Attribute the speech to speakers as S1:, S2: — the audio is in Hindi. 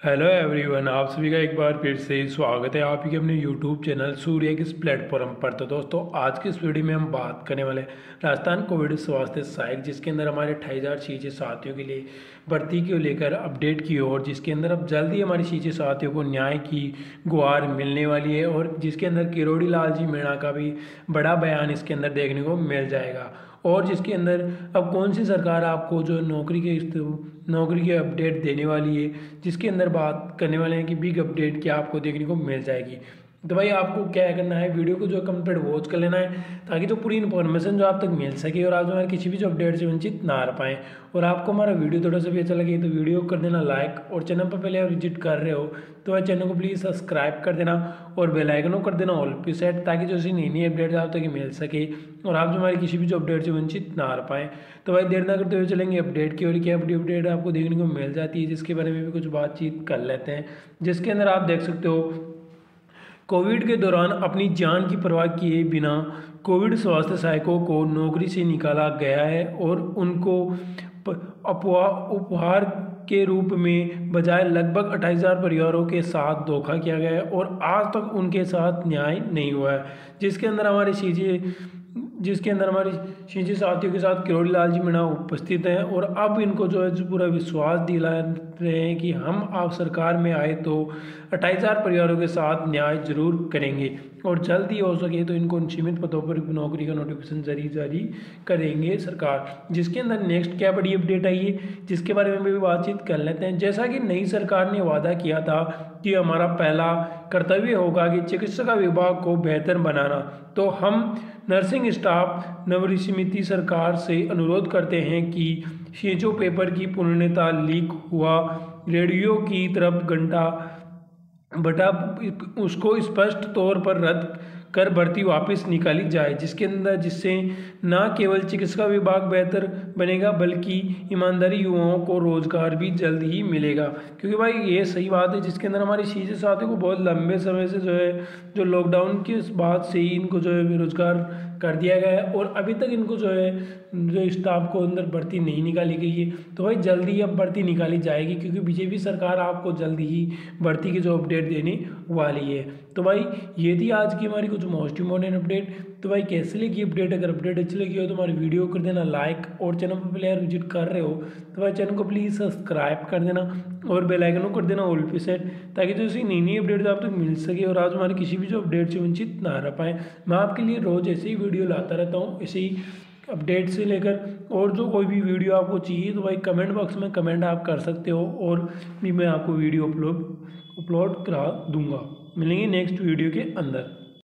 S1: हेलो एवरीवन आप सभी का एक बार फिर से स्वागत है आप ही के अपने यूट्यूब चैनल सूर्य के इस प्लेटफॉर्म पर। तो दोस्तों, आज की इस वीडियो में हम बात करने वाले राजस्थान कोविड स्वास्थ्य सहायक, जिसके अंदर हमारे अठाई हज़ार शीचे साथियों के लिए भर्ती को लेकर अपडेट की और जिसके अंदर अब जल्दी हमारे शीचे साथियों को न्याय की गुहार मिलने वाली है और जिसके अंदर किरोड़ी लाल जी मीणा का भी बड़ा बयान इसके अंदर देखने को मिल जाएगा। और जिसके अंदर अब कौन सी सरकार आपको जो नौकरी के नौकरी की अपडेट देने वाली है, जिसके अंदर बात करने वाले हैं कि बिग अपडेट क्या आपको देखने को मिल जाएगी। तो भाई आपको क्या करना है वीडियो को जो कंप्लीट वॉच कर लेना है, ताकि जो पूरी इन्फॉर्मेशन जो आप तक मिल सके और आप जो हमारे किसी भी जो अपडेट से वंचित ना रह पाएँ। और आपको हमारा वीडियो थोड़ा सा भी अच्छा लगे तो वीडियो कर देना लाइक और चैनल पर पहले आप विज़िट कर रहे हो तो वह चैनल को प्लीज़ सब्सक्राइब कर देना और बेलाइकनों कर देना ऑल पी सेट ताकि जो नई नई अपडेट आप तक मिल सके और आप जो हमारे किसी भी जो अपडेट से वंचित ना रह पाएँ। तो भाई देर ना करते हुए चलेंगे अपडेट की और क्या अपडेट आपको देखने को मिल जाती है, जिसके बारे में भी कुछ बातचीत कर लेते हैं, जिसके अंदर आप देख सकते हो कोविड के दौरान अपनी जान की परवाह किए बिना कोविड स्वास्थ्य सहायकों को नौकरी से निकाला गया है और उनको अपवा उपहार के रूप में बजाय लगभग अट्ठाईस हज़ार परिवारों के साथ धोखा किया गया है और आज तक उनके साथ न्याय नहीं हुआ है। जिसके अंदर हमारे सीजे जिसके अंदर हमारी शीजी साथियों के साथ किरोड़ी लाल जी मीणा उपस्थित हैं और अब इनको जो है पूरा विश्वास दिला रहे हैं कि हम आप सरकार में आए तो अट्ठाईस हज़ार परिवारों के साथ न्याय ज़रूर करेंगे और जल्द ही हो सके तो इनको सीमित पदों पर नौकरी का नोटिफिकेशन जारी जारी करेंगे सरकार। जिसके अंदर नेक्स्ट क्या बड़ी अपडेट आई है, जिसके बारे में भी बातचीत कर लेते हैं। जैसा कि नई सरकार ने वादा किया था कि हमारा पहला कर्तव्य होगा कि चिकित्सा विभाग को बेहतर बनाना। तो हम नर्सिंग स्टाफ नवरी समिति सरकार से अनुरोध करते हैं कि शेजो पेपर की पूर्णता लीक हुआ, रेडियो की तरफ़ घंटा बटा उसको स्पष्ट तौर पर रद्द कर भर्ती वापस निकाली जाए, जिसके अंदर जिससे न केवल चिकित्सा विभाग बेहतर बनेगा, बल्कि ईमानदारी युवाओं को रोज़गार भी जल्द ही मिलेगा। क्योंकि भाई, ये सही बात है, जिसके अंदर हमारी चीज़ें साथियों को बहुत लंबे समय से जो है, जो लॉकडाउन के बाद से ही इनको जो है बेरोज़गार कर दिया गया है, और अभी तक इनको जो है, जो स्टाफ को अंदर भर्ती नहीं निकाली गई है। तो भाई, जल्दी अब भर्ती निकाली जाएगी, क्योंकि बीजेपी सरकार आपको जल्दी ही भर्ती की जो अपडेट देने वाली है। तो भाई, ये थी आज की हमारी कुछ मोस्ट इंपॉर्टेंट अपडेट तो भाई, कैसे लगी अपडेट अगर अपडेट अच्छी लगी हो तो हमारी वीडियो कर देना लाइक और चैनल पर प्लेयर विज़िट कर रहे हो तो भाई चैनल को प्लीज़ सब्सक्राइब कर देना और बेल आइकन कर देना ऑल पे सेट ताकि जो इसी नई नई अपडेट आप तक मिल सके और आज हमारे किसी भी जो अपडेट से वंचित ना रह पाए। मैं आपके लिए रोज़ ऐसे ही वीडियो लाता रहता हूँ, ऐसे ही अपडेट से लेकर और जो कोई भी वीडियो आपको चाहिए तो भाई कमेंट बॉक्स में कमेंट आप कर सकते हो और भी मैं आपको वीडियो अपलोड अपलोड करा दूँगा। मिलेंगे नेक्स्ट वीडियो के अंदर।